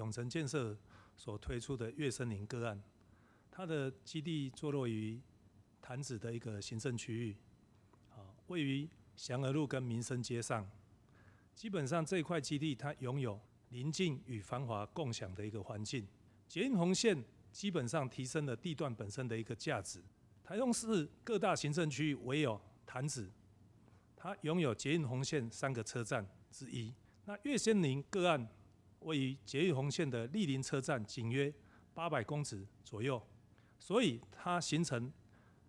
永城建设所推出的月森林个案，它的基地坐落于潭子的一个行政区域，啊，位于祥和路跟民生街上。基本上这块基地它拥有宁静与繁华共享的一个环境。捷运红线基本上提升了地段本身的一个价值。台中市各大行政区域唯有潭子，它拥有捷运红线三个车站之一。那月森林个案位于捷运红线的莅林车站，仅约八百公尺左右，所以它形成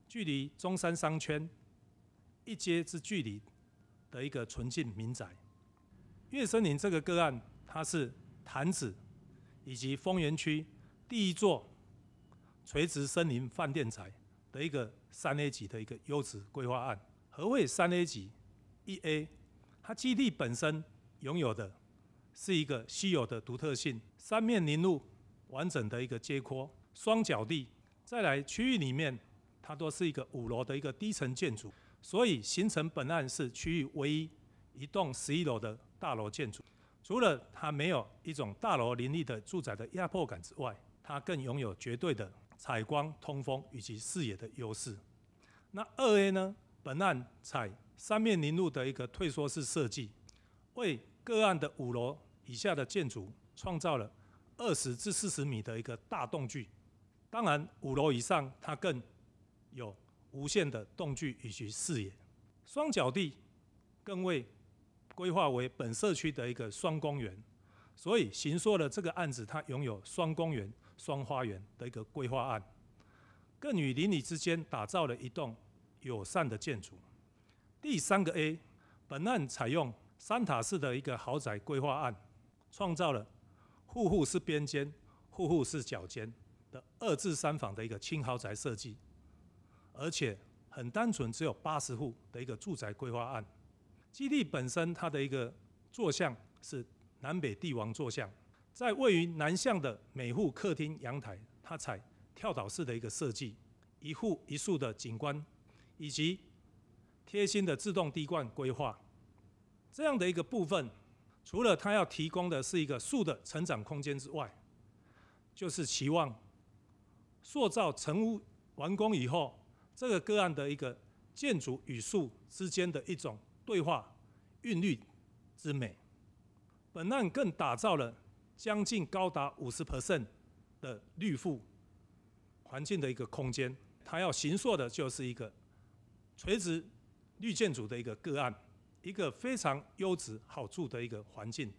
距离中山商圈一街之距离的一个纯净民宅。月森林这个个案，它是潭子以及丰原区第一座垂直森林饭店宅的一个三 A 级的一个优质规划案。何谓三 A 级？一 A，它基地本身拥有的是一个稀有的独特性，三面临路，完整的一个街廓，双脚地。再来区域里面，它都是一个五楼的一个低层建筑，所以形成本案是区域唯一一栋十一楼的大楼建筑。除了它没有一种大楼林立的住宅的压迫感之外，它更拥有绝对的采光、通风以及视野的优势。那二 A 呢？本案采三面临路的一个退缩式设计，为个案的五楼以下的建筑创造了二十至四十米的一个大动距。当然，五楼以上它更有无限的动距以及视野。双脚地更为规划为本社区的一个双公园，所以行说的这个案子它拥有双公园、双花园的一个规划案，更与邻里之间打造了一栋友善的建筑。第三个 A，本案采用三塔式的一个豪宅规划案，创造了户户是边间、户户是角间的二至三房的一个轻豪宅设计，而且很单纯，只有八十户的一个住宅规划案。基地本身它的一个坐向是南北帝王坐向，在位于南向的每户客厅阳台，它采跳岛式的一个设计，一户一树的景观，以及贴心的自动滴灌规划，这样的一个部分，除了它要提供的是一个树的成长空间之外，就是期望塑造成屋完工以后，这个个案的一个建筑与树之间的一种对话韵律之美。本案更打造了将近高达五十 percent 的绿覆环境的一个空间，它要形塑的就是一个垂直。绿建筑的一个个案，一个非常优质好住的一个环境。